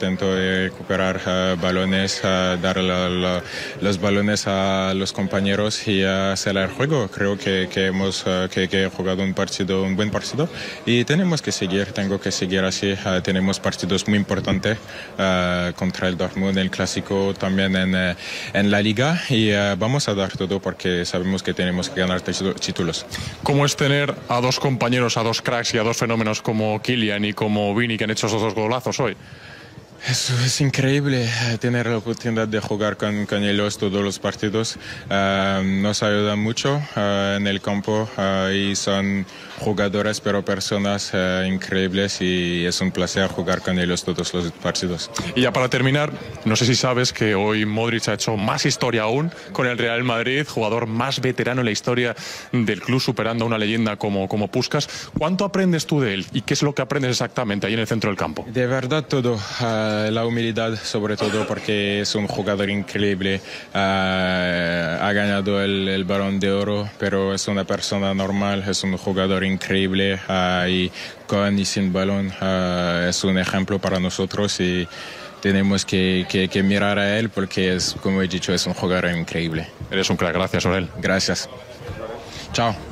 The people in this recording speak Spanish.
intento recuperar eh, balones, eh, dar la- la- los balones a los compañeros y hacer el juego. Creo que, que hemos eh, que, que he jugado un partido, un buen partido y tenemos que seguir, tengo que seguir así. Tenemos partidos muy importantes contra el Dortmund, el clásico también en, en la liga y vamos a dar todo porque sabemos que tenemos que ganar títu- títulos. ¿Cómo es tener a dos compañeros, a dos cracks y a dos fenómenos como Kylian y como Vini que han hecho esos dos golazos hoy? Eso es increíble eh, tener la oportunidad de jugar con, con ellos todos los partidos. Eh, nos ayuda mucho eh, en el campo eh, y son jugadores pero personas increíbles y es un placer jugar con ellos todos los partidos. Y ya para terminar, no sé si sabes que hoy Modric ha hecho más historia aún con el Real Madrid, jugador más veterano en la historia del club, superando a una leyenda como, como Puskas. ¿Cuánto aprendes tú de él y qué es lo que aprendes exactamente ahí en el centro del campo? De verdad todo, eh, la humildad sobre todo porque es un jugador increíble, eh, ha ganado el, el balón de oro, pero es una persona normal, es un jugador increíble eh, y con y sin balón es un ejemplo para nosotros y tenemos que, que- que mirar a él porque es, como he dicho, es un jugador increíble. Eres un crack, gracias, Orel. Gracias. Chao.